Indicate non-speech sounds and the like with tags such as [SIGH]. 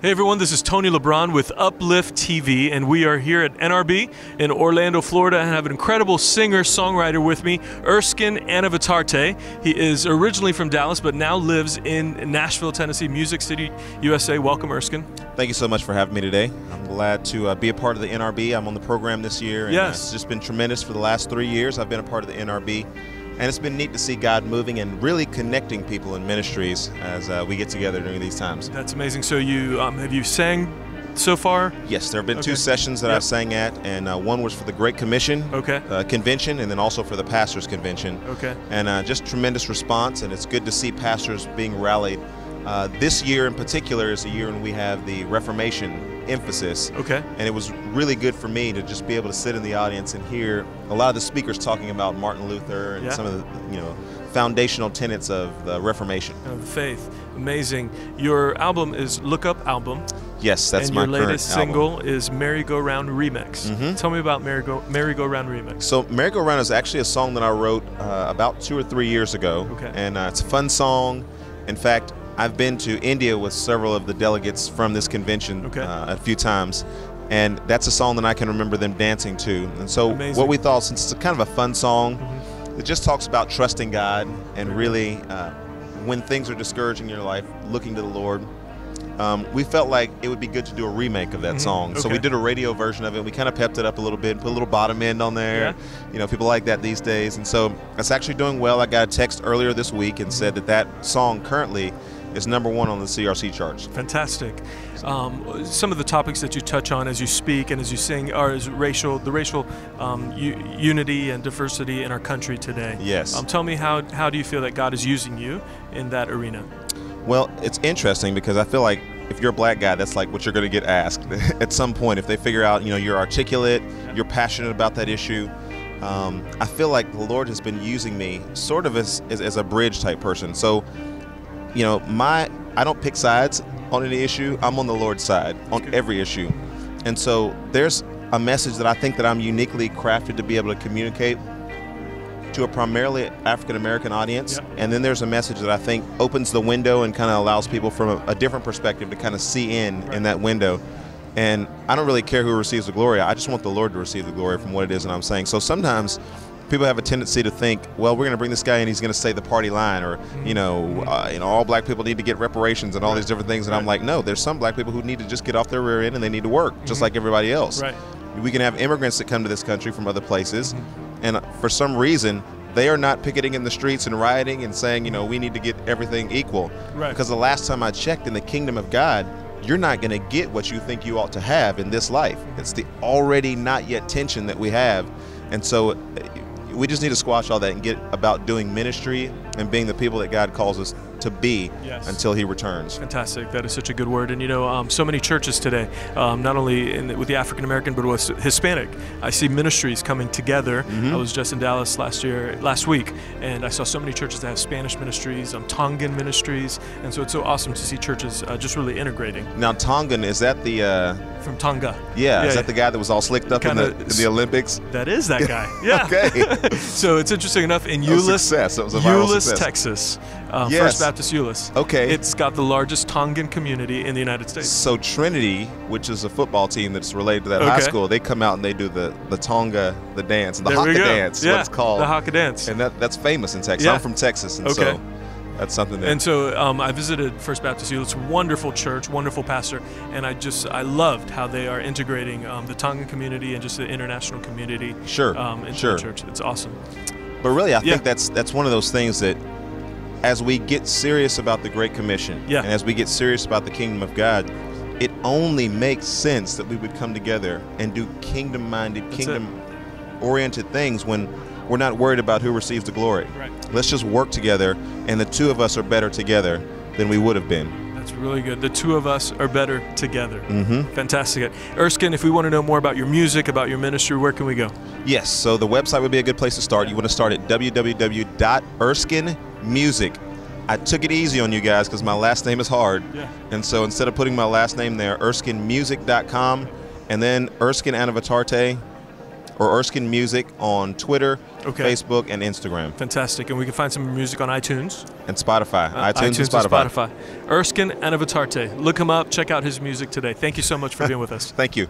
Hey everyone, this is Tony LeBron with Uplift TV, and we are here at NRB in Orlando, Florida, and I have an incredible singer songwriter with me, Erskin Anavitarte. He is originally from Dallas, but now lives in Nashville, Tennessee, Music City, USA. Welcome, Erskin. Thank you so much for having me today. I'm glad to uh, be a part of the NRB. I'm on the program this year, and Yes. it's just been tremendous for the last three years. I've been a part of the NRB, and it's been neat to see God moving and really connecting people in ministries as uh, we get together during these times. That's amazing. So you um, have you sang so far? Yes, there have been Okay. two sessions that Yep. I've sang at, and uh, one was for the Great Commission Okay. uh, convention, and then also for the Pastors Convention. Okay. and uh, just tremendous response. And it's good to see pastors being rallied. Uh, this year in particular is a year when we have the Reformation emphasis. Okay. And it was really good for me to just be able to sit in the audience and hear a lot of the speakers talking about Martin Luther and Yeah. some of the you know foundational tenets of the Reformation. Of faith. Amazing. Your album is Look Up album. Yes, that's and my your latest album. single is Merry Go Round Remix. Mhm. Tell me about Merry Go Merry Go Round Remix. So Merry Go Round is actually a song that I wrote uh, about two or three years ago, Okay. and uh, it's a fun song. In fact, I've been to India with several of the delegates from this convention Okay. uh, a few times, and that's a song that I can remember them dancing to. And so, Amazing. what we thought, since it's a kind of a fun song, Mhm. it just talks about trusting God and really, uh, when things are discouraging in your life, looking to the Lord. Um, we felt like it would be good to do a remake of that Mhm. song, so we did a radio version of it. We kind of pepped it up a little bit, put a little bottom end on there. Yeah. You know, people like that these days, and so it's actually doing well. I got a text earlier this week and said that that song currently is number one on the CRC charts. Fantastic. Um, some of the topics that you touch on as you speak and as you sing are is racial, the racial um, unity and diversity in our country today. Yes. Um, tell me how how do you feel that God is using you in that arena? Well, it's interesting because I feel like if you're a black guy, that's like what you're going to get asked [LAUGHS] at some point. If they figure out, you know, you're articulate, you're passionate about that issue. Um, I feel like the Lord has been using me sort of as, as, as a bridge type person. So, you know, my I don't pick sides on any issue. I'm on the Lord's side on every issue, and so there's a message that I think that I'm uniquely crafted to be able to communicate to a primarily African American audience, Yep. and then there's a message that I think opens the window and kind of allows people from a, a different perspective to kind of see in Right. in that window. And I don't really care who receives the glory. I just want the Lord to receive the glory from what it is that I'm saying. So sometimes people have a tendency to think, well, we're going to bring this guy in, he's going to say the party line, or you know, uh, you know, all black people need to get reparations and all these different things. And I'm like, no, there's some black people who need to just get off their rear end and they need to work just like everybody else. Right. We can have immigrants that come to this country from other places, Mm-hmm. and for some reason, they are not picketing in the streets and rioting and saying, you know, we need to get everything equal. Right. Because the last time I checked in the kingdom of God, you're not going to get what you think you ought to have in this life. It's the already not yet tension that we have. And so we just need to squash all that and get about doing ministry and being the people that God calls us to be Yes. until He returns. Fantastic. That is such a good word. And you know, um, so many churches today, um, not only in the, with the African American, but with Hispanic. I see ministries coming together. Mm-hmm. I was just in Dallas last year, last week, and I saw so many churches that have Spanish ministries, um, Tongan ministries, and so it's so awesome to see churches uh, just really integrating Now, Tongan, is that the, uh, from Tonga. yeah, is Yeah, that the guy that was all slicked up in the, in the Olympics? That is that guy. [LAUGHS] Yeah. Okay. [LAUGHS] so it's interesting enough in Euless. That was a viral Euless. Texas, uh, Yes. First Baptist Euless. Okay. It's got the largest Tongan community in the United States. So Trinity, which is a football team that's related to that high school, they come out and they do the the Tonga, the dance, the there Haka dance, yeah, what it's called, the Haka dance. and that that's famous in Texas. Yeah. I'm from Texas, and Okay. so that's something that. And so um, I visited First Baptist Euless. It's a wonderful church, wonderful pastor, and I just I loved how they are integrating um, the Tongan community and just the international community Sure, um, into sure. the church. It's awesome. but really, I Yeah. think that's that's one of those things that, as we get serious about the Great Commission, Yeah. and as we get serious about the kingdom of God, it only makes sense that we would come together and do kingdom-minded, kingdom-oriented things when we're not worried about who receives the glory. Right. Let's just work together, and the two of us are better together than we would have been. That's really good. The two of us are better together. Mm-hmm. Fantastic. Erskin, if we want to know more about your music, about your ministry, where can we go? Yes, so the website would be a good place to start. You want to start at www.erskinmusic. I took it easy on you guys because my last name is hard. Yeah. And so instead of putting my last name there, erskinmusic.com, and then Erskin Anavitarte or Erskin Music on Twitter, Okay. Facebook, and Instagram, Fantastic. And we can find some music on iTunes. and Spotify, Uh, iTunes, and Spotify. Spotify. Erskin Anavitarte. Look him up. Check out his music today. Thank you so much for being with us. [LAUGHS] Thank you.